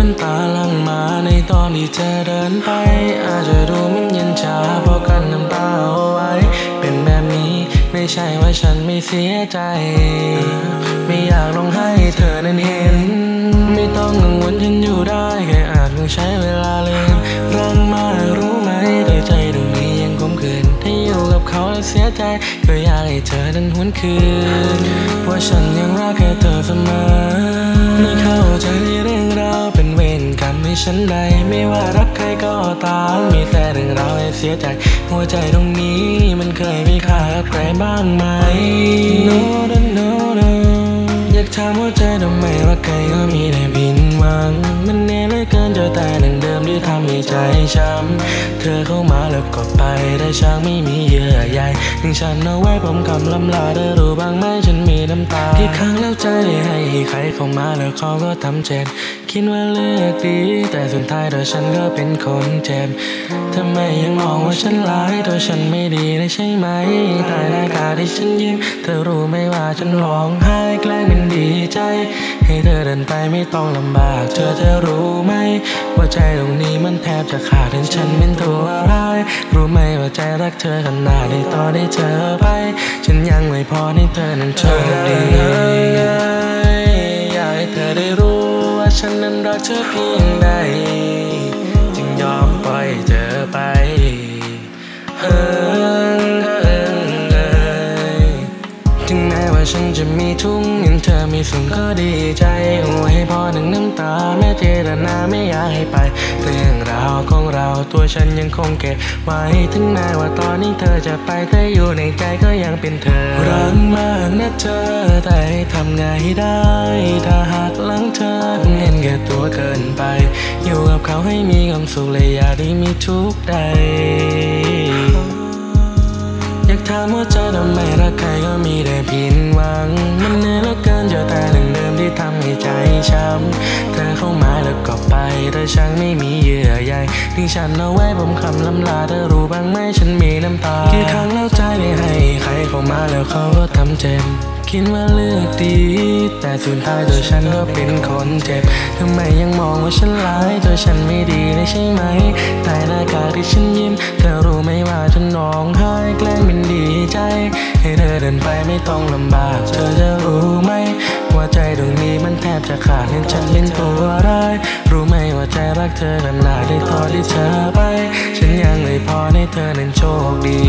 น้ำตาลังมาในตอนที่เธอเดินไป อาจจะดูมันเย็นชาเพราะกันน้ำตาเอาไว้ เป็นแบบนี้ไม่ใช่ว่าฉันไม่เสียใจ เสียใจก็อยากให้เธอนั้นหวนคืนว่าฉันยังรักแค่เธอเสมอไม่เข้าใจในเรื่องราวเป็นเวรกรรมให้ฉันใดไม่ว่ารักใครก็ตามมีแต่เรื่องราวให้เสียใจ หัวใจตรงนี้มันเคยมีค่ากับใครบ้างไหม No no no no อยากถามหัวใจทำไมรักใครก็มีแต่ผิดหวังมัน ใจช้ำเธอเข้ามาแล้วก็ไปแต่ช่างไม่มีเยื่อใยถึงฉันเอาไว้ผมคำลำลาเธอรู้บ้างไหมฉันมีน้ำตากี่ครั้งแล้วใจได้ให้ใครเข้ามาแล้วเขาก็ทำเจ็บคิดว่าเลือกดี แต่สุดท้ายตัวฉันก็เป็นคนเจ็บทำไมยังมองว่าฉันร้ายตัวฉันไม่ดีนะใช่ไหมตายหน้ากาที่ฉันยิ้มเธอรู้ไหมว่าฉันร้องไห้แกล้งเป็นดีใจ ให้เธอเดินไปไม่ต้องลำบาก เธอจะรู้ไหม ว่าใจตรงนี้มันแทบจะขาดเห็นฉันเป็นตัวร้าย รู้ไหมว่าใจรักเธอขนาดในตอนที่เธอไป ฉันยังไม่พอให้เธอนั้นโชคดีอยากให้เธอได้รู้ว่าฉันนั้นรักเธอเพียงใด ว่าฉันจะมีทุกเงินเธอมีสุขก็ดีใจโอ้ให้พอหนึ่งน้ำตาแม้เจตนาไม่อยากให้ไป เรื่องราวของเราตัวฉันยังคงเก็บไว้ถึงแม้ว่าตอนนี้เธอจะไปแต่อยู่ในใจก็ยังเป็นเธอรักมากนะเธอแต่ทำไงได้ ถ้าหากหลังเธอเห็นแก่ตัวเกินไป อยู่กับเขาให้มีความสุขเลยอย่าได้มีทุกข์ใดอยากถามว่าใจทำไมรักใครก็มีแต่ผิดหวัง ทำให้ใจช้ำ เธอเข้ามาแล้วก็ไป แต่ช่างไม่มีเยื่อใยทิ้งฉันเอาไว้ผมคำลำลาเธอรู้บ้างไหมฉันมีน้ำตากี่ครั้งแล้วใจได้ให้ใครเข้ามาแล้วเขาก็ทำเจ็บคิดว่าเลือกดี แต่สุดท้ายตัวฉันก็เป็นคนเจ็บทำไมยังมองว่าฉันร้ายตัวฉันไม่ดีนะใช่ไหมแต่หน้ากากที่ฉันยิ้มเธอรู้ไหมว่าฉันร้องไห้แกล้งเป็นดีใจ ให้เธอเดินไปไม่ต้องลำบาก เธอจะรู้ไหม ว่าใจตรงนี้มันแทบจะขาดเห็นฉันเป็นตัวร้ายรู้ไหมว่าใจรักเธอขนาดได้ทอดที่เธอไป ฉันยังเลยพอให้เธอนั้นโชคดี